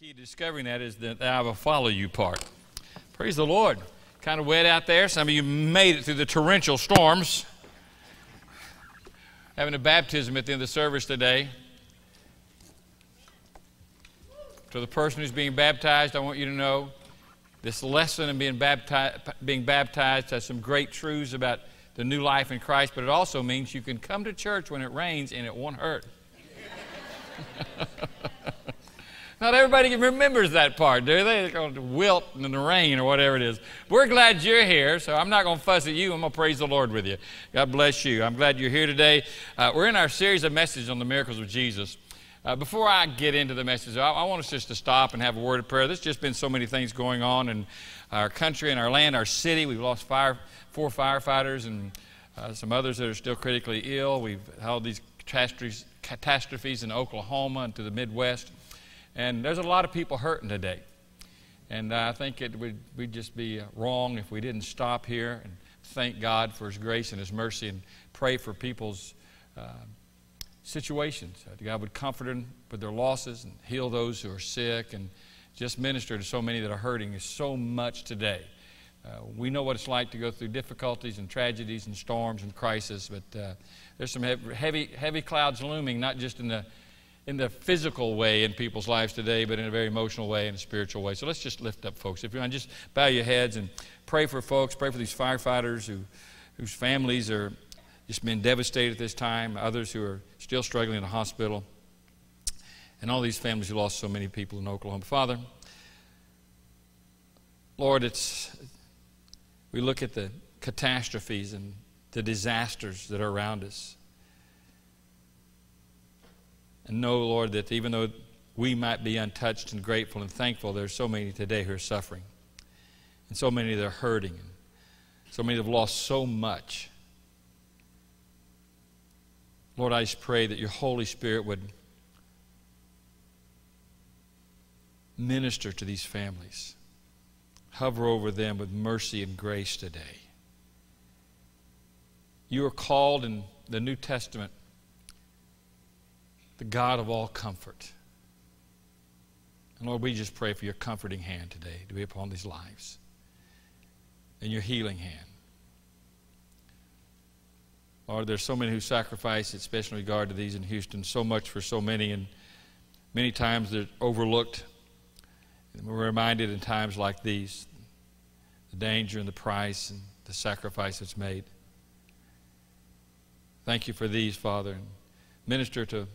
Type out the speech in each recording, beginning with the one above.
key to discovering that is that I will follow you part. Praise the Lord. Kind of wet out there. Some of you made it through the torrential storms. Having a baptism at the end of the service today. To the person who's being baptized, I want you to know this lesson in being baptized, being baptized has some great truths about the new life in Christ, but it also means you can come to church when it rains and it won't hurt. Not everybody remembers that part, do they? They're going to wilt in the rain or whatever it is. We're glad you're here, so I'm not going to fuss at you. I'm going to praise the Lord with you. God bless you. I'm glad you're here today. Uh, we're in our series of messages on the miracles of Jesus. Uh, before I get into the message, I, I, want us just to stop and have a word of prayer. There's just been so many things going on in our country and our land, our city. We've lost fire, four firefighters and uh, some others that are still critically ill. We've held these catastrophes in Oklahoma and to the Midwest. And there's a lot of people hurting today. And I think it would we'd just be wrong if we didn't stop here and thank God for His grace and His mercy and pray for people's uh, situations. God would comfort them with their losses and heal those who are sick and just minister to so many that are hurting so much today. Uh, we know what it's like to go through difficulties and tragedies and storms and crisis, but uh, there's some heavy, heavy clouds looming, not just in the in the physical way in people's lives today, but in a very emotional way and a spiritual way. So let's just lift up folks. If you want, just bow your heads and pray for folks. Pray for these firefighters who, whose families are just been devastated at this time. Others who are still struggling in the hospital, and all these families who lost so many people in Oklahoma. Father, Lord, it's we look at the catastrophes and the disasters that are around us. And know, Lord, that even though we might be untouched and grateful and thankful, there's so many today who are suffering. And so many that are hurting. And so many that have lost so much. Lord, I just pray that your Holy Spirit would minister to these families, hover over them with mercy and grace today. You are called in the New Testament the God of all comfort. And Lord, we just pray for your comforting hand today to be upon these lives and your healing hand. Lord, there's so many who sacrifice, especially in regard to these in Houston, so much for so many, and many times they're overlooked. And we're reminded in times like these the danger and the price and the sacrifice that's made. Thank you for these, Father, and minister to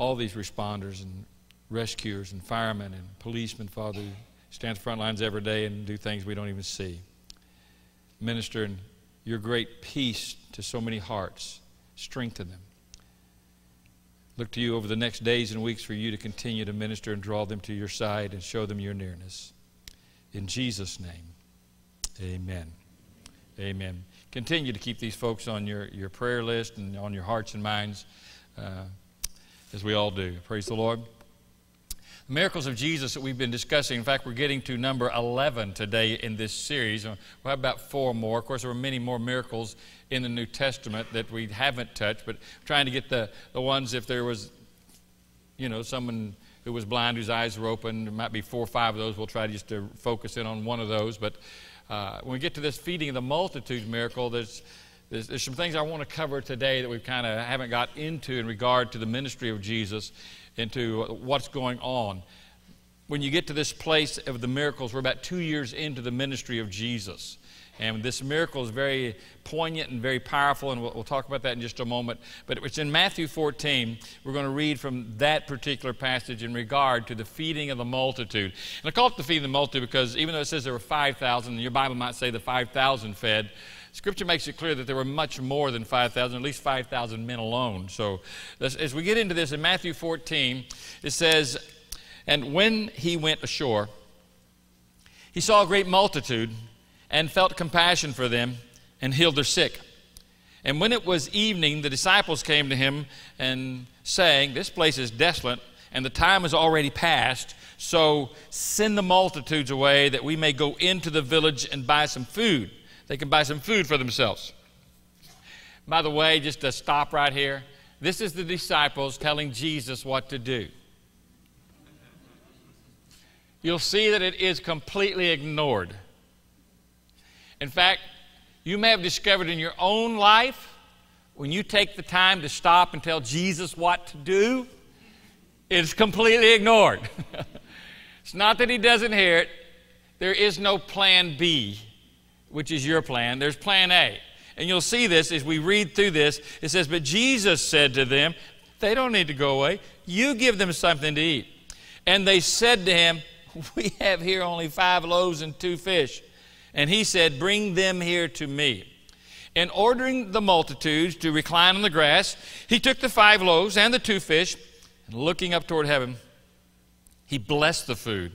all these responders and rescuers and firemen and policemen, Father, who stand the front lines every day and do things we don't even see. Minister in your great peace to so many hearts. Strengthen them. Look to you over the next days and weeks for you to continue to minister and draw them to your side and show them your nearness. In Jesus' name, amen. Amen. Continue to keep these folks on your, your prayer list and on your hearts and minds. Uh, as we all do. Praise the Lord. The miracles of Jesus that we've been discussing, in fact, we're getting to number 11 today in this series. We'll have about four more. Of course, there are many more miracles in the New Testament that we haven't touched, but trying to get the, the ones if there was, you know, someone who was blind whose eyes were open, there might be four or five of those. We'll try just to focus in on one of those. But uh, when we get to this feeding of the multitude miracle, there's there's, there's some things I want to cover today that we kind of haven't got into in regard to the ministry of Jesus, into what's going on. When you get to this place of the miracles, we're about two years into the ministry of Jesus. And this miracle is very poignant and very powerful, and we'll, we'll, talk about that in just a moment. But it's in Matthew 14. We're going to read from that particular passage in regard to the feeding of the multitude. And I call it the feeding of the multitude because even though it says there were 5,000, your Bible might say the 5,000 fed, Scripture makes it clear that there were much more than 5,000, at least 5,000 men alone. So as we get into this in Matthew 14, it says, And when he went ashore, he saw a great multitude and felt compassion for them and healed their sick. And when it was evening, the disciples came to him and saying, This place is desolate, and the time is already past. So send the multitudes away that we may go into the village and buy some food they can buy some food for themselves. By the way, just to stop right here, this is the disciples telling Jesus what to do. you'll see that it is completely ignored. In fact, you may have discovered in your own life when you take the time to stop and tell Jesus what to do, it's completely ignored. it's not that he doesn't hear it, there is no plan B, which is your plan. There's plan A. And you'll see this as we read through this. It says, But Jesus said to them, They don't need to go away. You give them something to eat. And they said to him, We have here only five loaves and two fish. And he said, Bring them here to me. And ordering the multitudes to recline on the grass, he took the five loaves and the two fish, and looking up toward heaven, he blessed the food.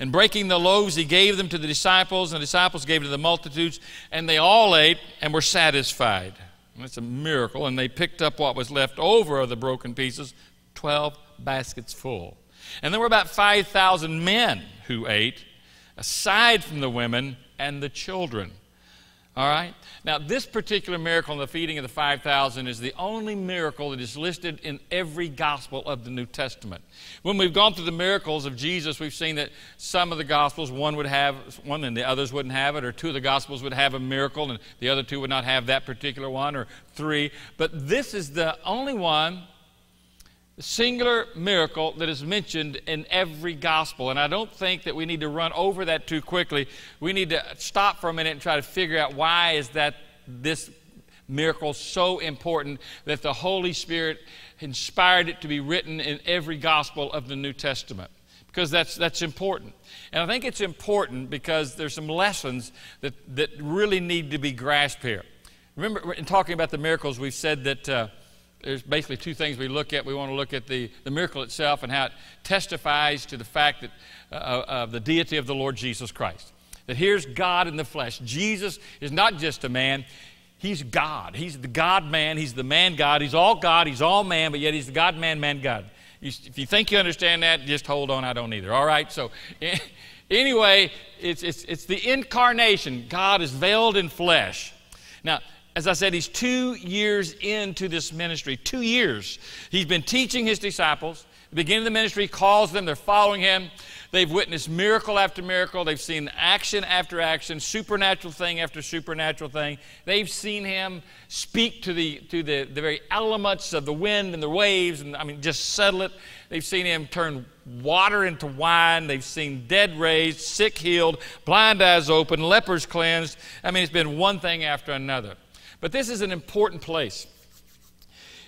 And breaking the loaves, he gave them to the disciples, and the disciples gave to the multitudes, and they all ate and were satisfied. That's a miracle. And they picked up what was left over of the broken pieces, 12 baskets full. And there were about 5,000 men who ate, aside from the women and the children. All right? Now, this particular miracle in the feeding of the 5,000 is the only miracle that is listed in every gospel of the New Testament. When we've gone through the miracles of Jesus, we've seen that some of the gospels, one would have one and the others wouldn't have it, or two of the gospels would have a miracle and the other two would not have that particular one, or three. But this is the only one singular miracle that is mentioned in every gospel. And I don't think that we need to run over that too quickly. We need to stop for a minute and try to figure out why is that this miracle so important that the Holy Spirit inspired it to be written in every gospel of the New Testament. Because that's, that's important. And I think it's important because there's some lessons that, that really need to be grasped here. Remember, in talking about the miracles, we've said that. Uh, there's basically two things we look at. We want to look at the, the miracle itself and how it testifies to the fact that, uh, uh, of the deity of the Lord Jesus Christ. That here's God in the flesh. Jesus is not just a man, He's God. He's the God man, He's the man God. He's all God, He's all man, but yet He's the God man, man God. You, if you think you understand that, just hold on, I don't either. All right? So, anyway, it's, it's, it's the incarnation. God is veiled in flesh. Now, as I said, he's two years into this ministry. Two years. He's been teaching his disciples. The beginning of the ministry, calls them, they're following him. They've witnessed miracle after miracle. They've seen action after action, supernatural thing after supernatural thing. They've seen him speak to the, to the, the very elements of the wind and the waves, and I mean, just settle it. They've seen him turn water into wine. They've seen dead raised, sick healed, blind eyes open, lepers cleansed. I mean, it's been one thing after another. But this is an important place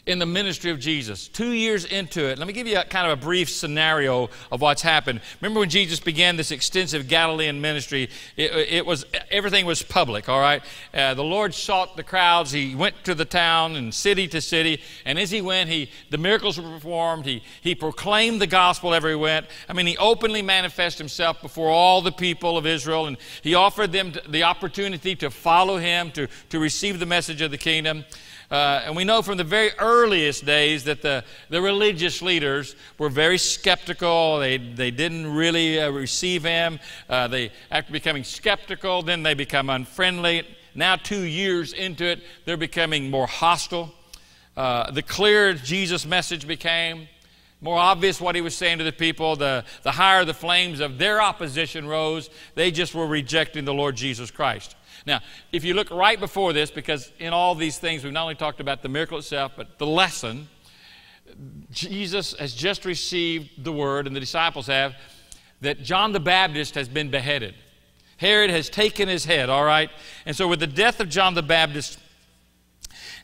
in the ministry of Jesus. Two years into it, let me give you a, kind of a brief scenario of what's happened. Remember when Jesus began this extensive Galilean ministry? It, it was everything was public. All right, uh, the Lord sought the crowds. He went to the town and city to city, and as he went, he the miracles were performed. He he proclaimed the gospel everywhere he went. I mean, he openly manifested himself before all the people of Israel, and he offered them the opportunity to follow him, to to receive the message of the kingdom. Uh, and we know from the very earliest days that the, the religious leaders were very skeptical. They, they didn't really uh, receive him. Uh, they, after becoming skeptical, then they become unfriendly. Now, two years into it, they're becoming more hostile. Uh, the clearer Jesus' message became, more obvious what he was saying to the people, the, the higher the flames of their opposition rose. They just were rejecting the Lord Jesus Christ. Now, if you look right before this, because in all these things we've not only talked about the miracle itself, but the lesson, Jesus has just received the word, and the disciples have, that John the Baptist has been beheaded. Herod has taken his head, all right? And so, with the death of John the Baptist,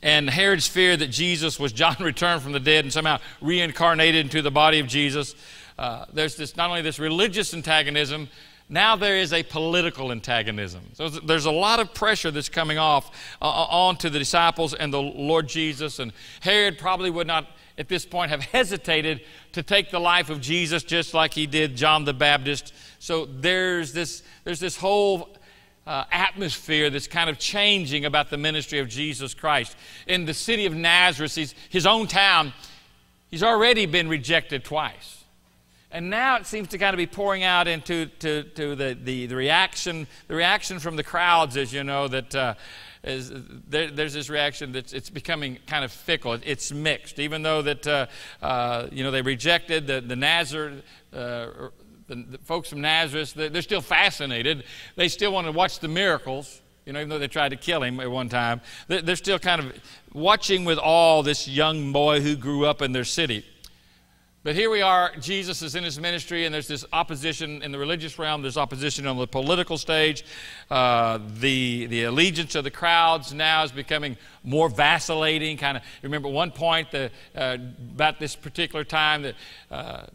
and Herod's fear that Jesus was John returned from the dead and somehow reincarnated into the body of Jesus, uh, there's this not only this religious antagonism, now there is a political antagonism. So there's a lot of pressure that's coming off uh, uh, onto the disciples and the Lord Jesus. And Herod probably would not, at this point, have hesitated to take the life of Jesus just like he did John the Baptist. So there's this, there's this whole uh, atmosphere that's kind of changing about the ministry of Jesus Christ. In the city of Nazareth, his, his own town, he's already been rejected twice. And now it seems to kind of be pouring out into to, to the, the, the reaction. The reaction from the crowds is, you know, that uh, is, there, there's this reaction that it's becoming kind of fickle. It's mixed. Even though that, uh, uh, you know, they rejected the, the Nazareth, uh, the, the folks from Nazareth, they're, they're still fascinated. They still want to watch the miracles. You know, even though they tried to kill him at one time, they're still kind of watching with awe this young boy who grew up in their city. But here we are, Jesus is in his ministry, and there's this opposition in the religious realm, there's opposition on the political stage. Uh, the, the allegiance of the crowds now is becoming more vacillating. Kind of remember one point that, uh, about this particular time that uh,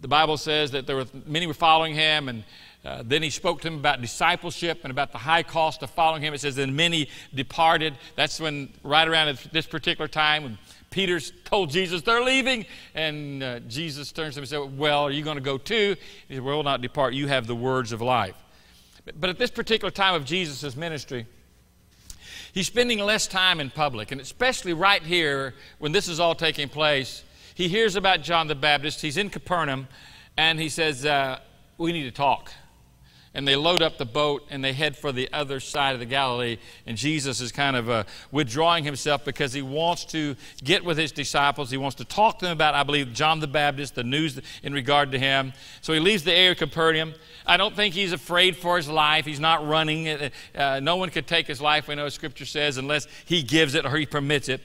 the Bible says that there were many were following him, and uh, then he spoke to them about discipleship and about the high cost of following him. It says, then many departed. That's when, right around this particular time, when Peter's told Jesus they're leaving, and uh, Jesus turns to him and says, Well, are you going to go too? He said, Will not depart. You have the words of life. But, but at this particular time of Jesus' ministry, he's spending less time in public, and especially right here when this is all taking place. He hears about John the Baptist. He's in Capernaum, and he says, uh, We need to talk and they load up the boat and they head for the other side of the Galilee. And Jesus is kind of uh, withdrawing himself because he wants to get with his disciples. He wants to talk to them about, I believe, John the Baptist, the news in regard to him. So he leaves the area of Capernaum. I don't think he's afraid for his life. He's not running. Uh, no one could take his life, we know Scripture says, unless he gives it or he permits it.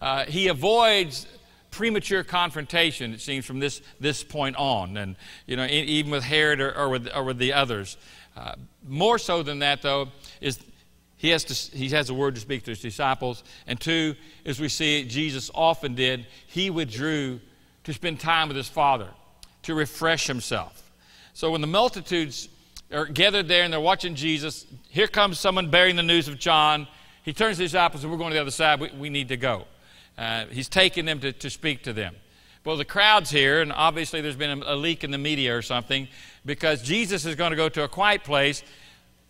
Uh, he avoids premature confrontation, it seems, from this, this point on, and you know, even with Herod or, or, with, or with the others. Uh, more so than that, though, is he has, to, he has a word to speak to his disciples. And two, as we see Jesus often did, he withdrew to spend time with his Father, to refresh himself. So when the multitudes are gathered there and they're watching Jesus, here comes someone bearing the news of John. He turns to his disciples and we're going to the other side. We, we need to go. Uh, he's taking them to, to speak to them. Well, the crowd's here, and obviously there's been a, a leak in the media or something because Jesus is going to go to a quiet place,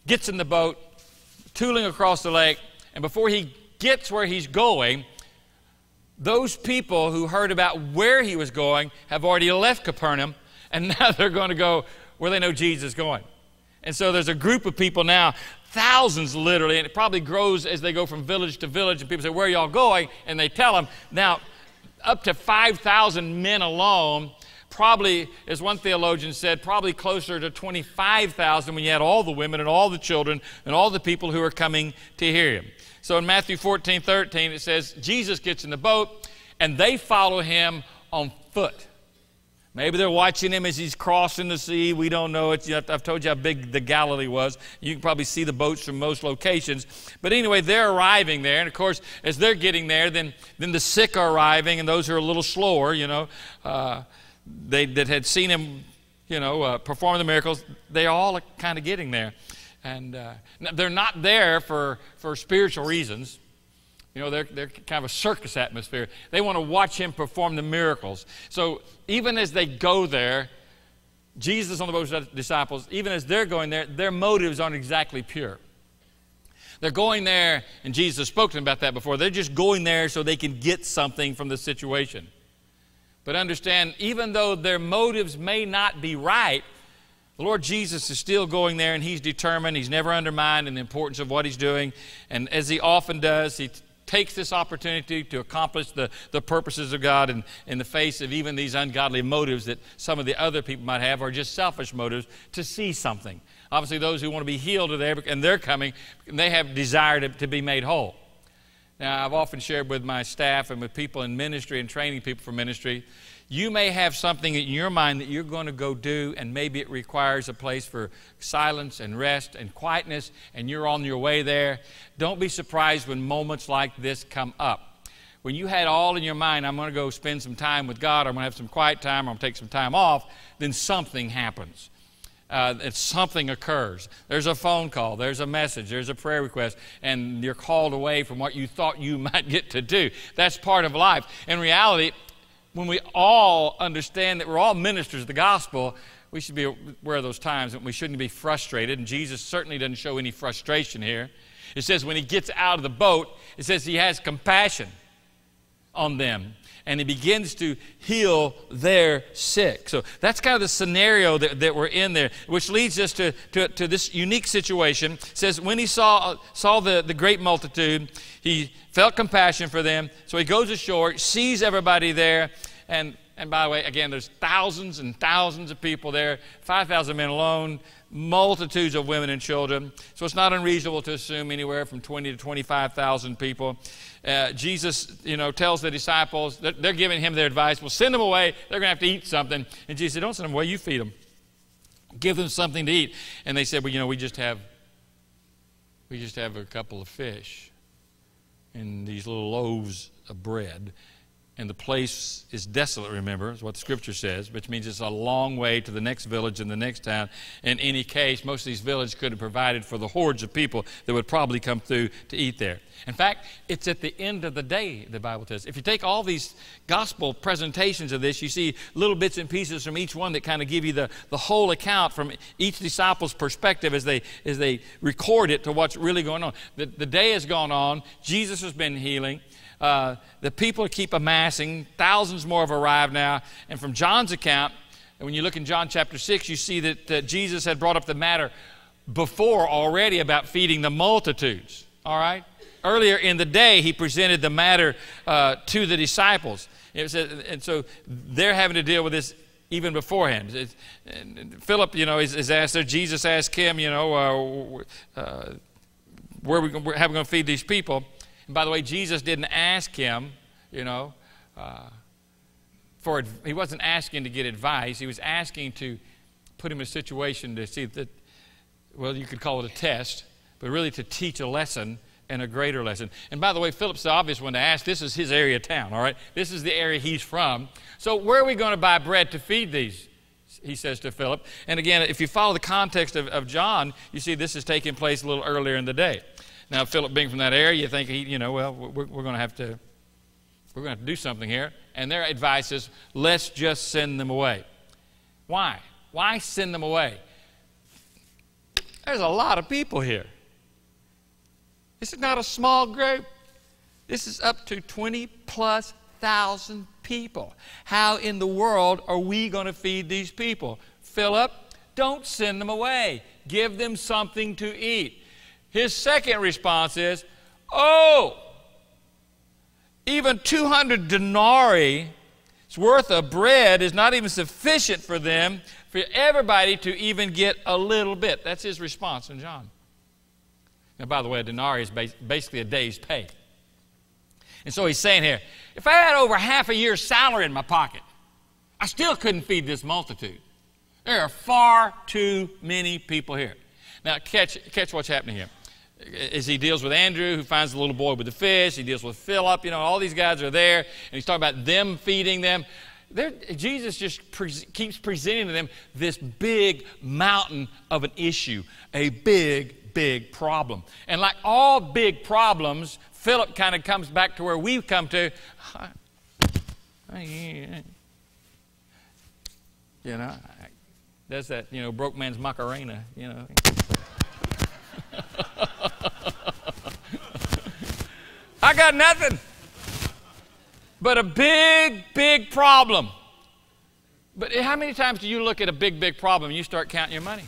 gets in the boat, tooling across the lake, and before he gets where he's going, those people who heard about where he was going have already left Capernaum, and now they're going to go where they know Jesus is going. And so there's a group of people now thousands literally, and it probably grows as they go from village to village. And people say, Where y'all going? And they tell them. Now, up to 5,000 men alone, probably, as one theologian said, probably closer to 25,000 when you had all the women and all the children and all the people who are coming to hear him. So in Matthew 14 13, it says, Jesus gets in the boat and they follow him on foot. Maybe they're watching him as he's crossing the sea. We don't know. It's, I've told you how big the Galilee was. You can probably see the boats from most locations. But anyway, they're arriving there. And of course, as they're getting there, then, then the sick are arriving, and those who are a little slower, you know, uh, they, that had seen him, you know, uh, perform the miracles, they all are kind of getting there. And uh, they're not there for, for spiritual reasons. You know, they're, they're kind of a circus atmosphere. They want to watch him perform the miracles. So even as they go there, Jesus on the boat with the disciples, even as they're going there, their motives aren't exactly pure. They're going there, and Jesus spoke to them about that before. They're just going there so they can get something from the situation. But understand, even though their motives may not be right, the Lord Jesus is still going there and he's determined. He's never undermined in the importance of what he's doing. And as he often does, he takes this opportunity to accomplish the, the purposes of God in, in the face of even these ungodly motives that some of the other people might have, or just selfish motives to see something. Obviously, those who want to be healed are there, and they're coming, and they have desire to, to be made whole. Now, I've often shared with my staff and with people in ministry and training people for ministry you may have something in your mind that you're going to go do, and maybe it requires a place for silence and rest and quietness, and you're on your way there. Don't be surprised when moments like this come up. When you had all in your mind, I'm going to go spend some time with God, or I'm going to have some quiet time, or I'm going to take some time off, then something happens. Uh, something occurs. There's a phone call, there's a message, there's a prayer request, and you're called away from what you thought you might get to do. That's part of life. In reality, when we all understand that we're all ministers of the gospel, we should be aware of those times when we shouldn't be frustrated. And Jesus certainly doesn't show any frustration here. It says when he gets out of the boat, it says he has compassion on them and he begins to heal their sick. So that's kind of the scenario that, that we're in there, which leads us to, to, to this unique situation. It says, when he saw, saw the, the great multitude, he felt compassion for them. So he goes ashore, sees everybody there, and And by the way, again, there's thousands and thousands of people there, 5,000 men alone, multitudes of women and children. So it's not unreasonable to assume anywhere from 20 to 25,000 people. Uh, Jesus, you know, tells the disciples, they're, they're giving him their advice, well, send them away. They're going to have to eat something. And Jesus said, don't send them away, you feed them. Give them something to eat. And they said, well, you know, we just have, we just have a couple of fish and these little loaves of bread and the place is desolate, remember, is what the scripture says, which means it's a long way to the next village and the next town. In any case, most of these villages could have provided for the hordes of people that would probably come through to eat there. In fact, it's at the end of the day, the Bible says. If you take all these gospel presentations of this, you see little bits and pieces from each one that kind of give you the, the whole account from each disciple's perspective as they, as they record it to what's really going on. The, the day has gone on, Jesus has been healing. Uh, the people keep amassing. Thousands more have arrived now. And from John's account, when you look in John chapter 6, you see that uh, Jesus had brought up the matter before already about feeding the multitudes. All right? Earlier in the day, he presented the matter uh, to the disciples. and so they're having to deal with this even beforehand. Philip, you know, is, is asked there. Jesus asked him, you know, uh, uh, where we, how are we going to feed these people? And by the way, Jesus didn't ask him, you know, uh, for he wasn't asking to get advice. He was asking to put him in a situation to see that, well, you could call it a test, but really to teach a lesson and a greater lesson. And by the way, Philip's the obvious one to ask. This is his area of town, all right? This is the area he's from. So where are we going to buy bread to feed these? He says to Philip. And again, if you follow the context of, of John, you see this is taking place a little earlier in the day. Now, Philip being from that area, you think, he, you know, well, we're, we're going to have to, we're going to have to do something here. And their advice is, let's just send them away. Why? Why send them away? There's a lot of people here. This is not a small group. This is up to 20 plus thousand people. How in the world are we going to feed these people? Philip, don't send them away. Give them something to eat. His second response is, Oh, even 200 denarii worth of bread is not even sufficient for them, for everybody to even get a little bit. That's his response in John. Now, by the way, a denarii is basically a day's pay. And so he's saying here, if I had over half a year's salary in my pocket, I still couldn't feed this multitude. There are far too many people here. Now, catch, catch what's happening here as he deals with Andrew, who finds the little boy with the fish. He deals with Philip. You know, all these guys are there, and he's talking about them feeding them. They're, Jesus just pre- keeps presenting to them this big mountain of an issue, a big, big problem. And like all big problems, Philip kind of comes back to where we've come to. You know, does that, you know, broke man's Macarena, you know. I got nothing but a big, big problem. But how many times do you look at a big, big problem and you start counting your money?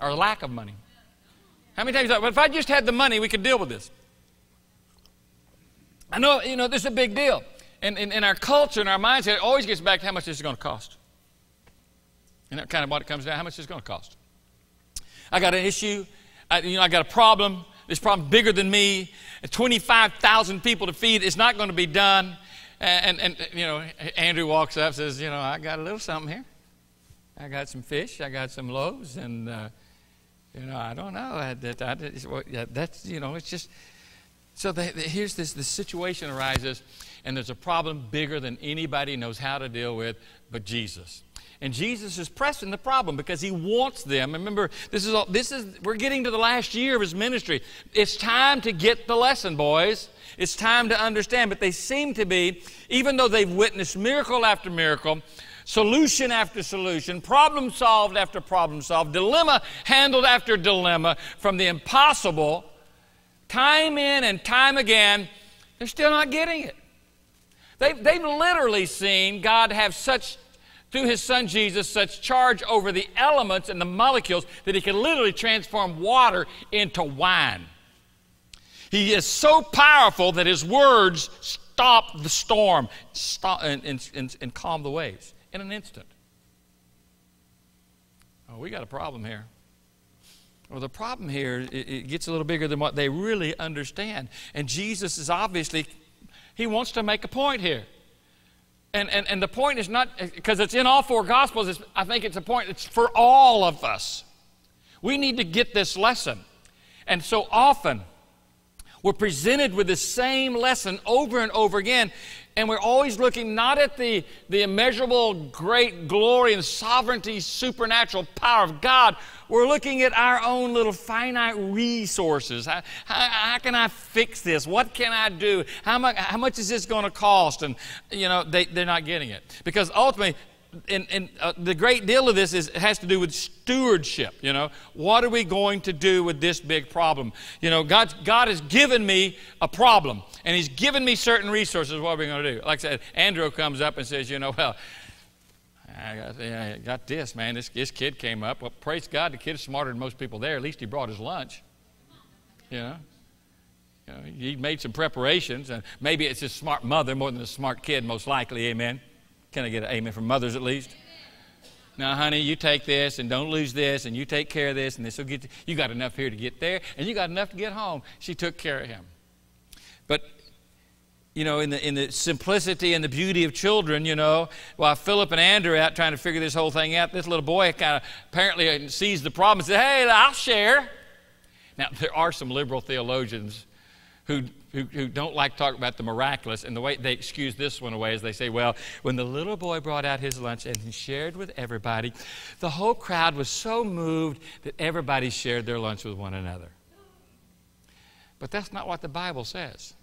Or lack of money? How many times thought, well, if I just had the money, we could deal with this? I know, you know, this is a big deal. And in, in our culture and our mindset, it always gets back to how much this is going to cost. And that kind of what it comes down, how much is going to cost. I got an issue, I, you know, I got a problem, this problem bigger than me. 25,000 people to feed. It's not going to be done. And, and, and, you know, Andrew walks up says, you know, I got a little something here. I got some fish. I got some loaves. And, uh, you know, I don't know. I, that, I, well, yeah, that's, you know, it's just. So the, the, here's this the situation arises, and there's a problem bigger than anybody knows how to deal with but Jesus. And Jesus is pressing the problem because he wants them. Remember, this is, all, this is we're getting to the last year of his ministry. It's time to get the lesson, boys. It's time to understand. But they seem to be, even though they've witnessed miracle after miracle, solution after solution, problem solved after problem solved, dilemma handled after dilemma, from the impossible, time in and time again, they're still not getting it. They've, they've literally seen God have such through his son Jesus such charge over the elements and the molecules that he can literally transform water into wine. He is so powerful that his words stop the storm stop, and, and, and, calm the waves in an instant. Oh, we got a problem here. Well, the problem here, it, it, gets a little bigger than what they really understand. And Jesus is obviously, he wants to make a point here. And, and, and the point is not, eh, because it's in all four Gospels, I think it's a point, it's for all of us. We need to get this lesson. And so often, we're presented with the same lesson over and over again, and we're always looking not at the, the immeasurable great glory and sovereignty, supernatural power of God. We're looking at our own little finite resources. How, how, how can I fix this? What can I do? How much, how much is this going to cost? And, you know, they, they're not getting it. Because ultimately, and, and uh, the great deal of this is has to do with stewardship you know what are we going to do with this big problem you know god god has given me a problem and he's given me certain resources what are we going to do like i said andrew comes up and says you know well I got, I got this, man. This, this kid came up. Well, praise God, the kid is smarter than most people there. At least he brought his lunch. You know? You know, he made some preparations, and maybe it's his smart mother more than a smart kid, most likely. Amen. Can I get an amen from mothers at least? Now, honey, you take this and don't lose this, and you take care of this, and this will get you. you got enough here to get there, and you got enough to get home. She took care of him. But you know, in the, in the simplicity and the beauty of children, you know, while Philip and Andrew are out trying to figure this whole thing out, this little boy kind of apparently sees the problem and says, Hey, I'll share. Now, there are some liberal theologians who, who, who don't like talking about the miraculous, and the way they excuse this one away is they say, well, when the little boy brought out his lunch and he shared with everybody, the whole crowd was so moved that everybody shared their lunch with one another. But that's not what the Bible says.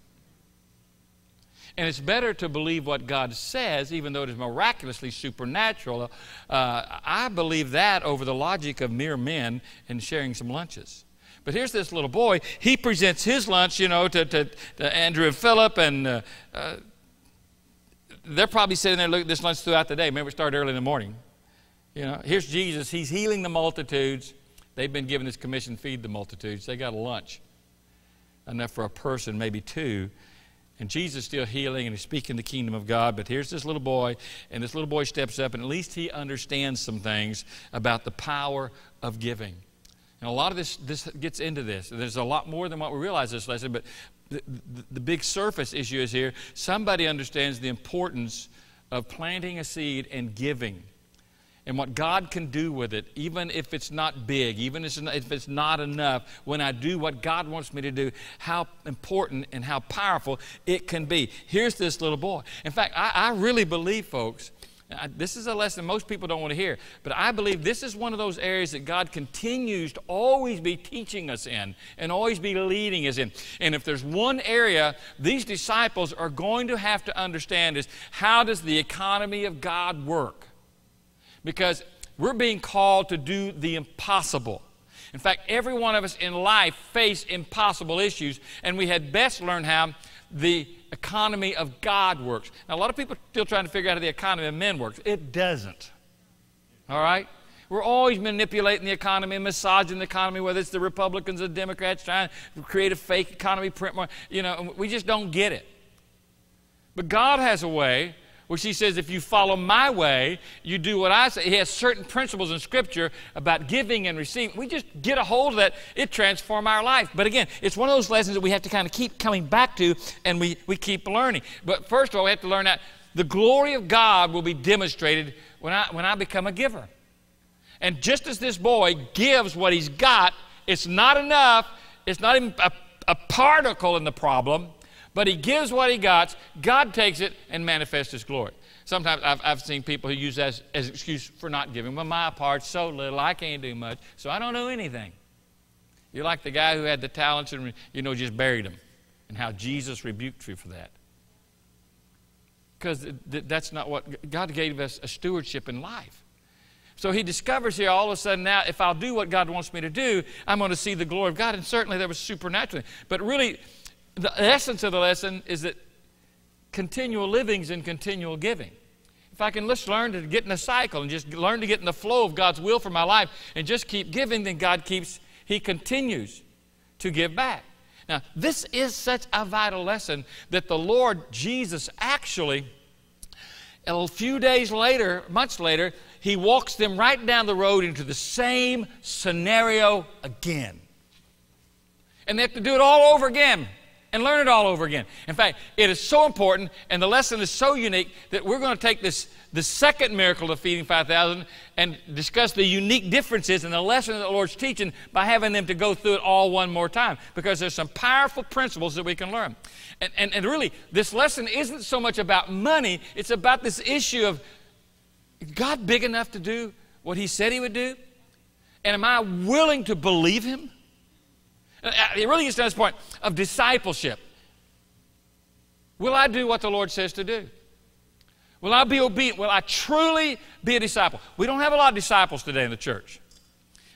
And it's better to believe what God says, even though it is miraculously supernatural. Uh, I believe that over the logic of mere men and sharing some lunches. But here's this little boy. He presents his lunch, you know, to, to, to Andrew and Philip, and uh, uh, they're probably sitting there looking at this lunch throughout the day. Remember, it started early in the morning. You know, here's Jesus. He's healing the multitudes. They've been given this commission, feed the multitudes. They got a lunch, enough for a person, maybe two. And Jesus is still healing and he's speaking the kingdom of God. But here's this little boy, and this little boy steps up, and at least he understands some things about the power of giving. And a lot of this, this gets into this. There's a lot more than what we realize this lesson, but the, the, the big surface issue is here. Somebody understands the importance of planting a seed and giving and what God can do with it, even if it's not big, even if it's not enough, when I do what God wants me to do, how important and how powerful it can be. Here's this little boy. In fact, I, I really believe, folks, this is a lesson most people don't want to hear, but I believe this is one of those areas that God continues to always be teaching us in and always be leading us in. And if there's one area these disciples are going to have to understand is how does the economy of God work? Because we're being called to do the impossible. In fact, every one of us in life face impossible issues, and we had best learn how the economy of God works. Now, a lot of people are still trying to figure out how the economy of men works. It doesn't. All right? We're always manipulating the economy, massaging the economy, whether it's the Republicans or the Democrats trying to create a fake economy, print more. You know, we just don't get it. But God has a way which he says, if you follow my way, you do what I say. He has certain principles in Scripture about giving and receiving. We just get a hold of that, it transforms our life. But again, it's one of those lessons that we have to kind of keep coming back to and we, we keep learning. But first of all, we have to learn that the glory of God will be demonstrated when I, when I become a giver. And just as this boy gives what he's got, it's not enough, it's not even a, a particle in the problem but he gives what he got. God takes it and manifests his glory. Sometimes I've, I've seen people who use that as, as excuse for not giving. Well, my part's so little, I can't do much, so I don't do anything. You're like the guy who had the talents and, you know, just buried them, and how Jesus rebuked you for that. Because that's not what God gave us a stewardship in life. So he discovers here all of a sudden now, if I'll do what God wants me to do, I'm going to see the glory of God. And certainly there was supernatural. But really, the essence of the lesson is that continual living is in continual giving. If I can just learn to get in a cycle and just learn to get in the flow of God's will for my life and just keep giving, then God keeps, He continues to give back. Now, this is such a vital lesson that the Lord Jesus actually, a few days later, months later, he walks them right down the road into the same scenario again. And they have to do it all over again and learn it all over again. In fact, it is so important and the lesson is so unique that we're going to take this the second miracle of feeding 5,000 and discuss the unique differences in the lesson that the Lord's teaching by having them to go through it all one more time because there's some powerful principles that we can learn. And, and, and really, this lesson isn't so much about money, it's about this issue of God big enough to do what He said He would do? And am I willing to believe Him? Uh, it really gets to this point of discipleship. Will I do what the Lord says to do? Will I be obedient? Will I truly be a disciple? We don't have a lot of disciples today in the church.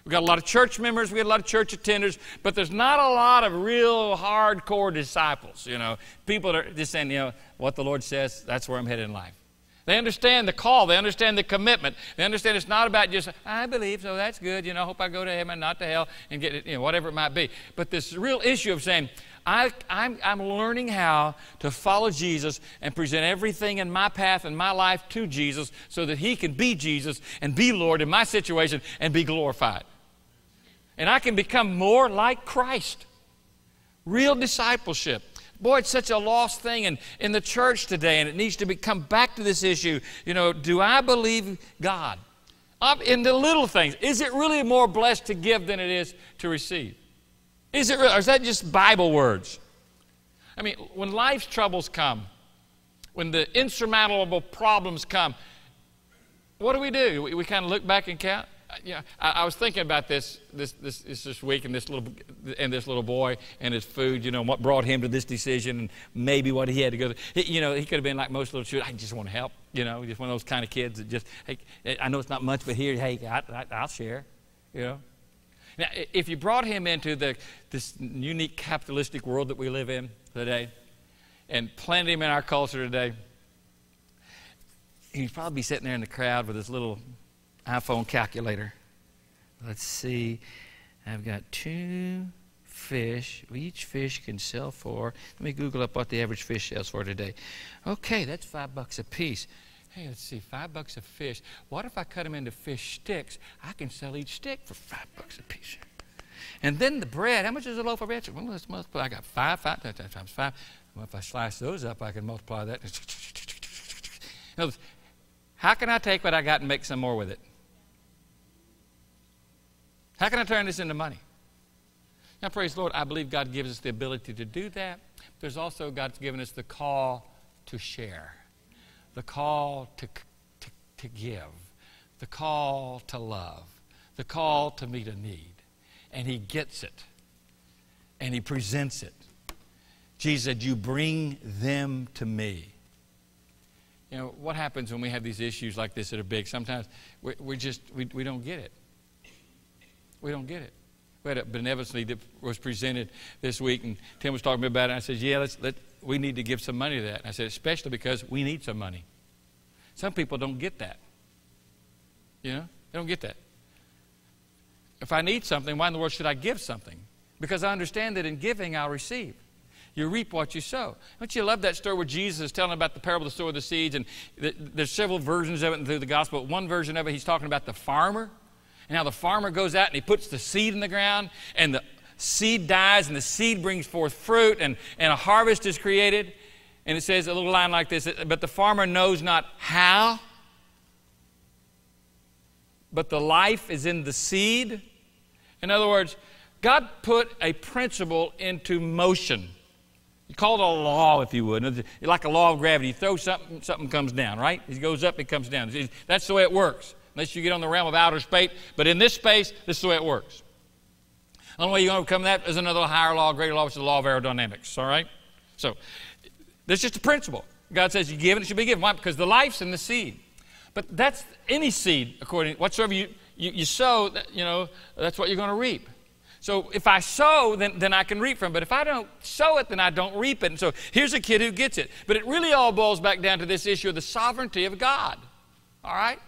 We've got a lot of church members, we got a lot of church attenders, but there's not a lot of real hardcore disciples, you know. People that are just saying, you know, what the Lord says, that's where I'm headed in life. They understand the call. They understand the commitment. They understand it's not about just, I believe, so that's good. You know, hope I go to heaven, not to hell, and get it, you know, whatever it might be. But this real issue of saying, I, I'm, I'm learning how to follow Jesus and present everything in my path and my life to Jesus so that He can be Jesus and be Lord in my situation and be glorified. And I can become more like Christ. Real discipleship. Boy, it's such a lost thing in, in the church today, and it needs to be, come back to this issue. You know, do I believe God? Up in the little things. Is it really more blessed to give than it is to receive? Is it, or is that just Bible words? I mean, when life's troubles come, when the insurmountable problems come, what do we do? We, we kind of look back and count. Uh, yeah, I, I, was thinking about this this, this this week and this little and this little boy and his food. You know what brought him to this decision and maybe what he had to go through. He, you know, he could have been like most little children. I just want to help. You know, just one of those kind of kids that just hey, I know it's not much, but here, hey, I, I, I'll share. You know. Now, if you brought him into the, this unique capitalistic world that we live in today and planted him in our culture today, he'd probably be sitting there in the crowd with his little iPhone calculator. Let's see. I've got two fish. Each fish can sell for. Let me Google up what the average fish sells for today. Okay, that's five bucks a piece hey, let's see, five bucks a fish. What if I cut them into fish sticks? I can sell each stick for five bucks a piece. And then the bread, how much is a loaf of bread? Well, let's multiply. I got five, five times five. Well, if I slice those up, I can multiply that. How can I take what I got and make some more with it? How can I turn this into money? Now, praise the Lord, I believe God gives us the ability to do that. There's also God's given us the call to share the call to, to, to give, the call to love, the call to meet a need. And he gets it, and he presents it. Jesus said, You bring them to me. You know, what happens when we have these issues like this that are big? Sometimes we, we just, we, we don't get it. We don't get it. We had a benevolence that was presented this week, and Tim was talking to me about it. I said, Yeah, let's, let, we need to give some money to that. And I said, Especially because we need some money. Some people don't get that. You know, they don't get that. If I need something, why in the world should I give something? Because I understand that in giving, I'll receive. You reap what you sow. Don't you love that story where Jesus is telling about the parable of the sower of the seeds? And there's several versions of it through the gospel. One version of it, he's talking about the farmer. And how the farmer goes out and he puts the seed in the ground, and the seed dies, and the seed brings forth fruit, and, and a harvest is created. And it says a little line like this But the farmer knows not how, but the life is in the seed. In other words, God put a principle into motion. You call it a law, if you would. like a law of gravity. You throw something, something comes down, right? It goes up, it comes down. That's the way it works, unless you get on the realm of outer space. But in this space, this is the way it works. The only way you're going to overcome that is another higher law, greater law, which is the law of aerodynamics, all right? So that's just a principle. God says you give it, it should be given. Why? Because the life's in the seed. But that's any seed, according whatsoever you, you, you sow, you know, that's what you're going to reap. So if I sow, then, then I can reap from it. But if I don't sow it, then I don't reap it. And so here's a kid who gets it. But it really all boils back down to this issue of the sovereignty of God. All right?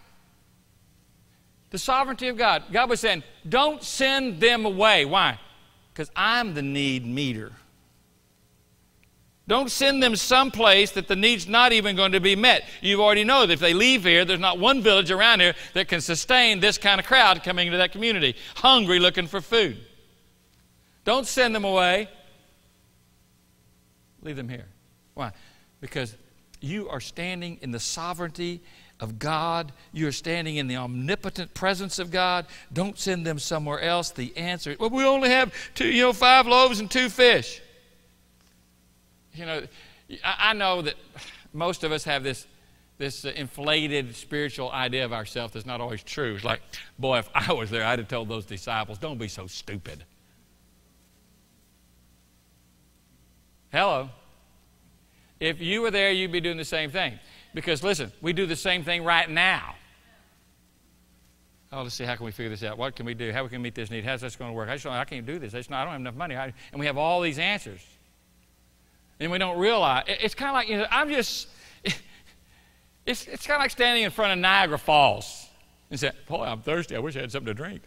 The sovereignty of God. God was saying, don't send them away. Why? Because I'm the need meter. Don't send them someplace that the need's not even going to be met. You already know that if they leave here, there's not one village around here that can sustain this kind of crowd coming into that community, hungry looking for food. Don't send them away. Leave them here. Why? Because you are standing in the sovereignty of God. You're standing in the omnipotent presence of God. Don't send them somewhere else. The answer, well, we only have two, you know, five loaves and two fish you know, I, know that most of us have this this inflated spiritual idea of ourselves that's not always true. It's like, boy, if I was there, I'd have told those disciples, don't be so stupid. Hello. If you were there, you'd be doing the same thing. Because listen, we do the same thing right now. Oh, let's see, how can we figure this out? What can we do? How can we meet this need? How's this going to work? I, just I can't do this. Not, I don't have enough money. I, and we have all these answers and we don't realize. It's kind of like, you know, I'm just, it's, it's kind of like standing in front of Niagara Falls and saying, Boy, I'm thirsty. I wish I had something to drink.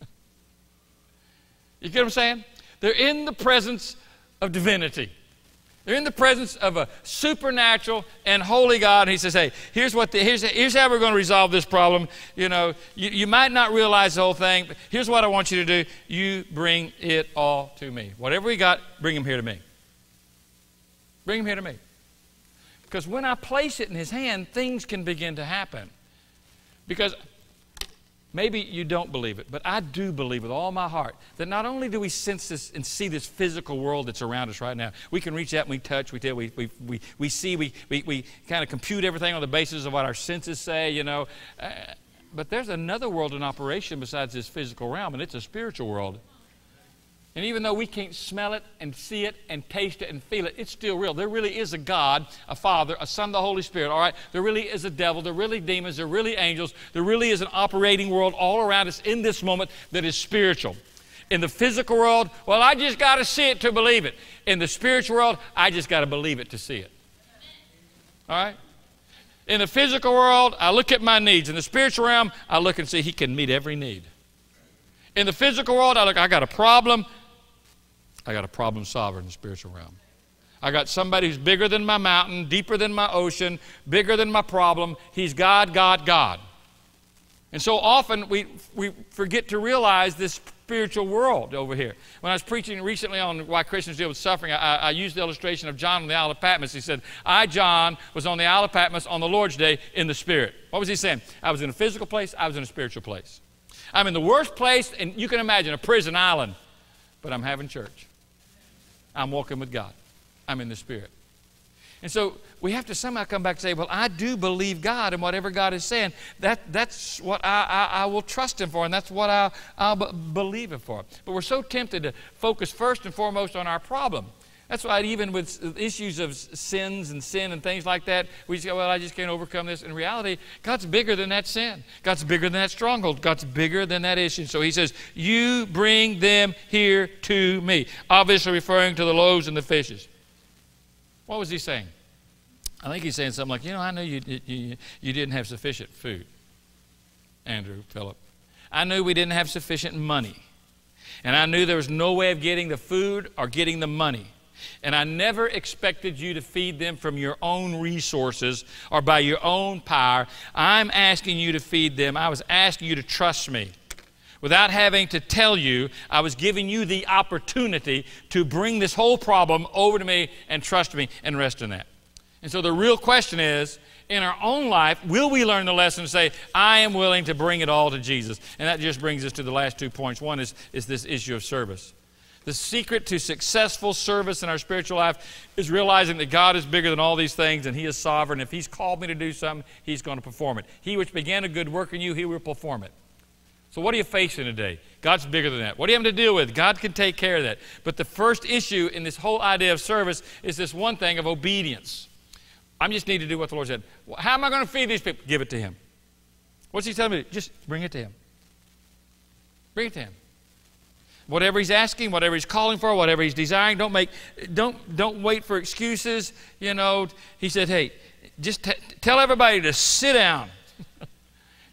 you get what I'm saying? They're in the presence of divinity. They're in the presence of a supernatural and holy God. And he says, hey, here's, what the, here's, here's how we're going to resolve this problem. You know, you, you might not realize the whole thing, but here's what I want you to do. You bring it all to me. Whatever we got, bring them here to me. Bring them here to me. Because when I place it in his hand, things can begin to happen. Because Maybe you don't believe it, but I do believe with all my heart that not only do we sense this and see this physical world that's around us right now, we can reach out and we touch, we tell, we, we, we, we see, we, we, we kind of compute everything on the basis of what our senses say, you know. Uh, but there's another world in operation besides this physical realm, and it's a spiritual world. And even though we can't smell it and see it and taste it and feel it, it's still real. There really is a God, a Father, a Son, the Holy Spirit, all right? There really is a devil. There really demons. There really angels. There really is an operating world all around us in this moment that is spiritual. In the physical world, well, I just got to see it to believe it. In the spiritual world, I just got to believe it to see it. All right? In the physical world, I look at my needs. In the spiritual realm, I look and see He can meet every need. In the physical world, I look, I got a problem. I got a problem solver in the spiritual realm. I got somebody who's bigger than my mountain, deeper than my ocean, bigger than my problem. He's God, God, God. And so often we, we forget to realize this spiritual world over here. When I was preaching recently on why Christians deal with suffering, I, I, used the illustration of John on the Isle of Patmos. He said, I, John, was on the Isle of Patmos on the Lord's day in the Spirit. What was he saying? I was in a physical place, I was in a spiritual place. I'm in the worst place, and you can imagine a prison island, but I'm having church. I'm walking with God. I'm in the Spirit. And so we have to somehow come back and say, well, I do believe God and whatever God is saying, that, that's what I, I, I will trust Him for and that's what I, I'll believe Him for. But we're so tempted to focus first and foremost on our problem. That's why even with issues of sins and sin and things like that, we say, well, I just can't overcome this. In reality, God's bigger than that sin. God's bigger than that stronghold. God's bigger than that issue. So he says, you bring them here to me. Obviously referring to the loaves and the fishes. What was he saying? I think he's saying something like, you know, I knew you, you, you didn't have sufficient food. Andrew, Philip. I knew we didn't have sufficient money. And I knew there was no way of getting the food or getting the money. And I never expected you to feed them from your own resources or by your own power. I'm asking you to feed them. I was asking you to trust me. Without having to tell you, I was giving you the opportunity to bring this whole problem over to me and trust me and rest in that. And so the real question is in our own life, will we learn the lesson and say, I am willing to bring it all to Jesus? And that just brings us to the last two points. One is, is this issue of service. The secret to successful service in our spiritual life is realizing that God is bigger than all these things and He is sovereign. If He's called me to do something, He's going to perform it. He which began a good work in you, He will perform it. So, what are you facing today? God's bigger than that. What are you having to deal with? God can take care of that. But the first issue in this whole idea of service is this one thing of obedience. I just need to do what the Lord said. How am I going to feed these people? Give it to Him. What's He telling me? Just bring it to Him. Bring it to Him. Whatever he's asking, whatever he's calling for, whatever he's desiring, don't make, don't, don't wait for excuses. You know, he said, hey, just tell everybody to sit down.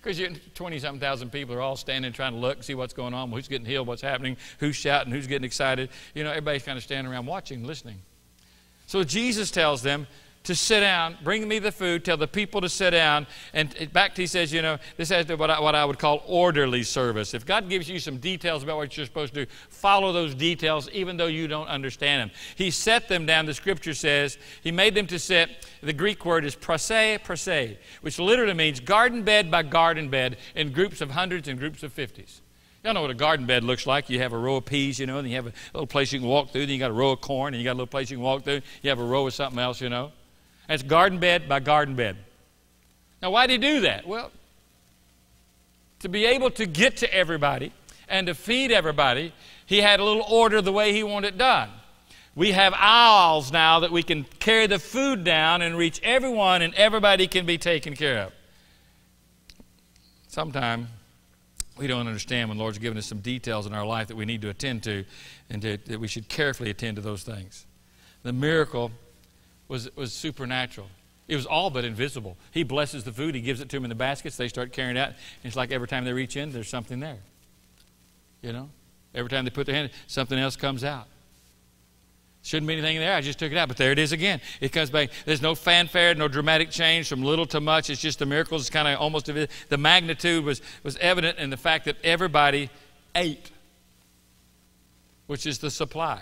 Because 20 something thousand people are all standing trying to look, see what's going on, who's getting healed, what's happening, who's shouting, who's getting excited. You know, everybody's kind of standing around watching, listening. So Jesus tells them, to sit down, bring me the food, tell the people to sit down. And back to he says, you know, this has to what I, what I would call orderly service. If God gives you some details about what you're supposed to do, follow those details even though you don't understand them. He set them down, the scripture says, he made them to sit. The Greek word is prase, prase, which literally means garden bed by garden bed in groups of hundreds and groups of fifties. Y'all know what a garden bed looks like. You have a row of peas, you know, and you have a little place you can walk through, then you got a row of corn, and you got a little place you can walk through, you have a row of something else, you know. That's garden bed by garden bed. Now, why did he do that? Well, to be able to get to everybody and to feed everybody, he had a little order the way he wanted it done. We have aisles now that we can carry the food down and reach everyone, and everybody can be taken care of. Sometimes we don't understand when the Lord's given us some details in our life that we need to attend to, and to, that we should carefully attend to those things. The miracle was, was supernatural. It was all but invisible. He blesses the food, he gives it to them in the baskets, they start carrying it out. It's like every time they reach in, there's something there. You know? Every time they put their hand, something else comes out. Shouldn't be anything there. I just took it out, but there it is again. It comes back. There's no fanfare, no dramatic change from little to much. It's just a miracle. It's kind of almost the magnitude was was evident in the fact that everybody ate, which is the supply.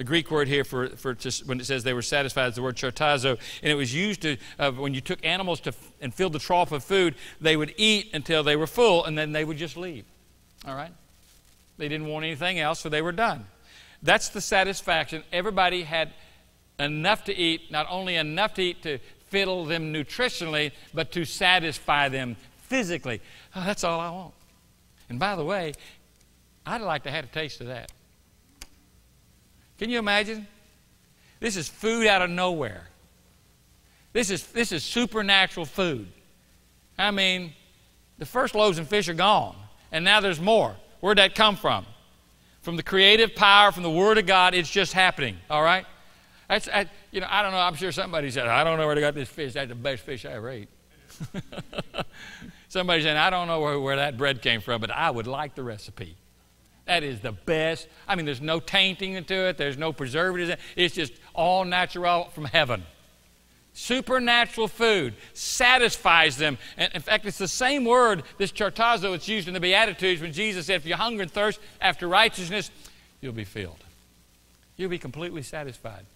The Greek word here for, for just when it says they were satisfied is the word chartazo, and it was used to uh, when you took animals to and filled the trough of food, they would eat until they were full, and then they would just leave. All right, they didn't want anything else, so they were done. That's the satisfaction. Everybody had enough to eat, not only enough to eat to fiddle them nutritionally, but to satisfy them physically. Oh, that's all I want. And by the way, I'd like to have a taste of that. Can you imagine? This is food out of nowhere. This is, this is supernatural food. I mean, the first loaves and fish are gone, and now there's more. Where'd that come from? From the creative power, from the Word of God, it's just happening, all right? That's, I, you know, I don't know, I'm sure somebody said, I don't know where they got this fish. That's the best fish I ever ate. Somebody said, I don't know where, where that bread came from, but I would like the recipe. That is the best. I mean, there's no tainting into it, there's no preservatives. It's just all natural from heaven. Supernatural food satisfies them. And in fact, it's the same word, this chartazo, it's used in the Beatitudes when Jesus said, If you hunger and thirst after righteousness, you'll be filled. You'll be completely satisfied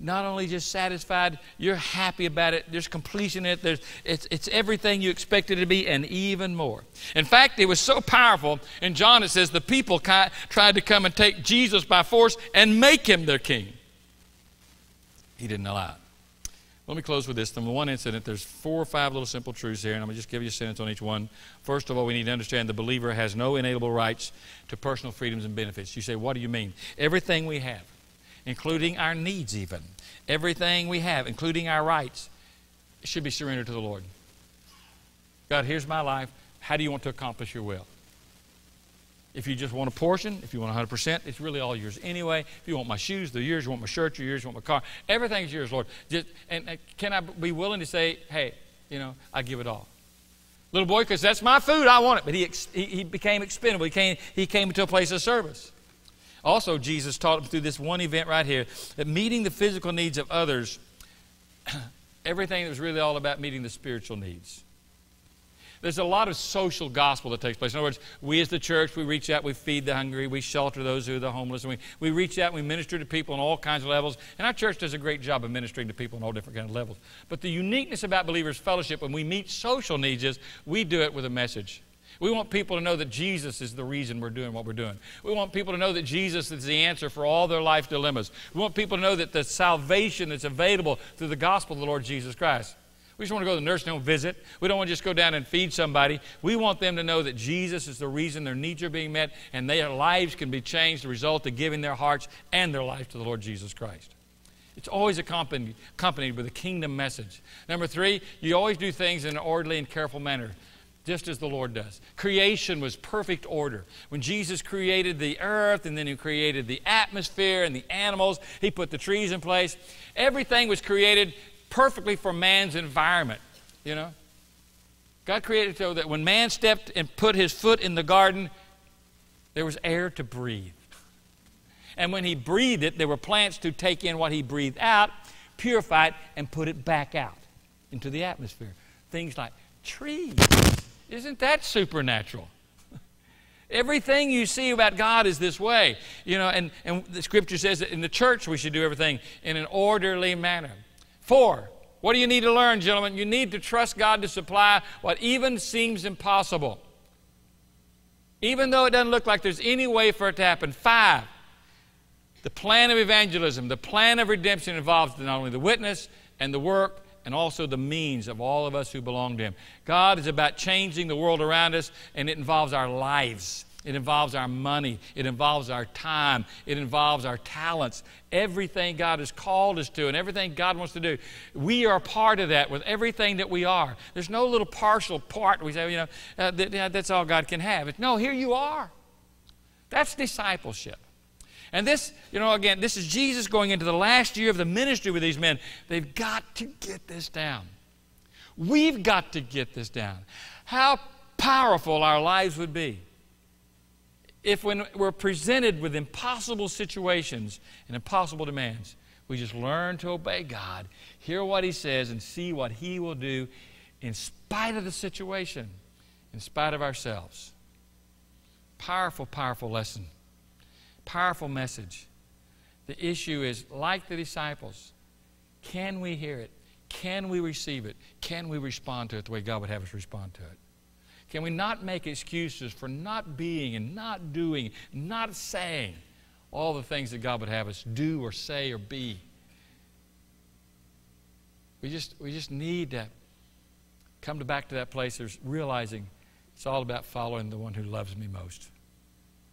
not only just satisfied, you're happy about it. There's completion in it. There's, it's, it's everything you expected it to be and even more. In fact, it was so powerful. In John, it says the people tried to come and take Jesus by force and make him their king. He didn't allow it. Let me close with this. From one incident, there's four or five little simple truths here, and I'm going to just give you a sentence on each one. First of all, we need to understand the believer has no inalienable rights to personal freedoms and benefits. You say, what do you mean? Everything we have including our needs, even. Everything we have, including our rights, should be surrendered to the Lord. God, here's my life. How do you want to accomplish your will? If you just want a portion, if you want 100%, it's really all yours anyway. If you want my shoes, they're yours. You want my shirt, they're yours. You want my car. Everything's yours, Lord. Just, and, can I be willing to say, hey, you know, I give it all? Little boy, because that's my food, I want it. But he, he, he became expendable. He came, he came into a place of service. Also, Jesus taught through this one event right here that meeting the physical needs of others, everything was really all about meeting the spiritual needs. There's a lot of social gospel that takes place. In other words, we as the church, we reach out, we feed the hungry, we shelter those who are the homeless, and we, we reach out, we minister to people on all kinds of levels. And our church does a great job of ministering to people on all different kinds of levels. But the uniqueness about Believers Fellowship when we meet social needs is we do it with a message. We want people to know that Jesus is the reason we're doing what we're doing. We want people to know that Jesus is the answer for all their life dilemmas. We want people to know that the salvation that's available through the gospel of the Lord Jesus Christ. We just want to go to the nursing home visit. We don't want to just go down and feed somebody. We want them to know that Jesus is the reason their needs are being met and their lives can be changed as a result of giving their hearts and their life to the Lord Jesus Christ. It's always accompanied, accompanied with a kingdom message. Number three, you always do things in an orderly and careful manner just as the Lord does. Creation was perfect order. When Jesus created the earth and then He created the atmosphere and the animals, He put the trees in place. Everything was created perfectly for man's environment, you know. God created so that when man stepped and put his foot in the garden, there was air to breathe. And when he breathed it, there were plants to take in what he breathed out, purify it, and put it back out into the atmosphere. Things like trees. Isn't that supernatural? Everything you see about God is this way. You know, and, and the scripture says that in the church we should do everything in an orderly manner. Four, what do you need to learn, gentlemen? You need to trust God to supply what even seems impossible. Even though it doesn't look like there's any way for it to happen. Five, the plan of evangelism, the plan of redemption involves not only the witness and the work, and also the means of all of us who belong to Him. God is about changing the world around us, and it involves our lives. It involves our money. It involves our time. It involves our talents. Everything God has called us to and everything God wants to do. We are part of that with everything that we are. There's no little partial part we say, you know, uh, that, that's all God can have. It's, No, here you are. That's discipleship. And this, you know, again, this is Jesus going into the last year of the ministry with these men. They've got to get this down. We've got to get this down. How powerful our lives would be if, when we're presented with impossible situations and impossible demands, we just learn to obey God, hear what He says, and see what He will do in spite of the situation, in spite of ourselves. Powerful, powerful lesson powerful message. The issue is like the disciples can we hear it? Can we receive it? Can we respond to it the way God would have us respond to it? Can we not make excuses for not being and not doing, not saying all the things that God would have us do or say or be? We just, we just need to come to back to that place of realizing it's all about following the one who loves me most.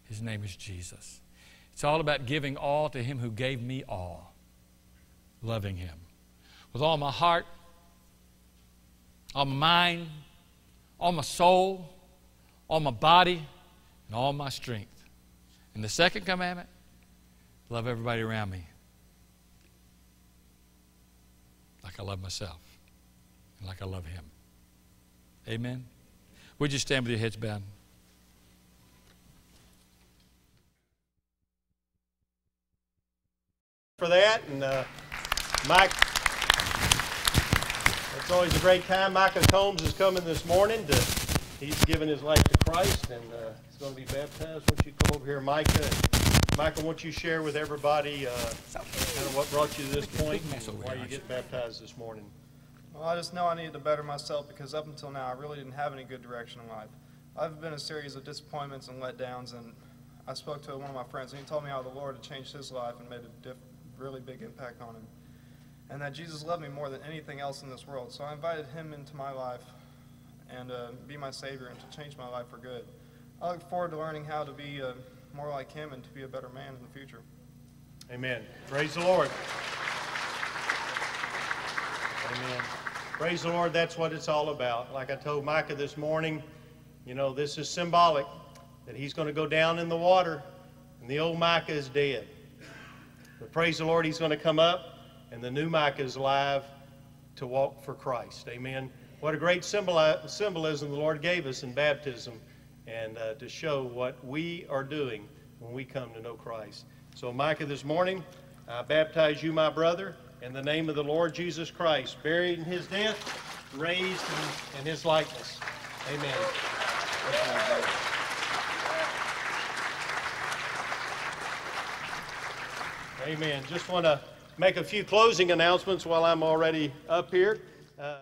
His name is Jesus. It's all about giving all to Him who gave me all, loving Him with all my heart, all my mind, all my soul, all my body, and all my strength. And the second commandment love everybody around me like I love myself and like I love Him. Amen. Would you stand with your heads bowed? For that. And uh, Mike, it's always a great time. Micah Combs is coming this morning. To, he's given his life to Christ and uh, he's going to be baptized. Once you come over here, Micah? And Micah, won't you share with everybody uh, kind of what brought you to this point and why you get baptized this morning? Well, I just know I needed to better myself because up until now, I really didn't have any good direction in life. I've been a series of disappointments and letdowns, and I spoke to one of my friends, and he told me how the Lord had changed his life and made a diff- really big impact on him. And that Jesus loved me more than anything else in this world. So I invited him into my life and uh, be my Savior and to change my life for good. I look forward to learning how to be uh, more like him and to be a better man in the future. Amen. Praise the Lord. Amen. Praise the Lord. That's what it's all about. Like I told Micah this morning, you know, this is symbolic that he's going to go down in the water and the old Micah is dead. But praise the Lord, he's going to come up, and the new Micah is alive to walk for Christ. Amen. What a great symbolism the Lord gave us in baptism and uh, to show what we are doing when we come to know Christ. So, Micah, this morning, I baptize you, my brother, in the name of the Lord Jesus Christ, buried in his death, raised in, in his likeness. Amen. Amen. Just want to make a few closing announcements while I'm already up here. Uh,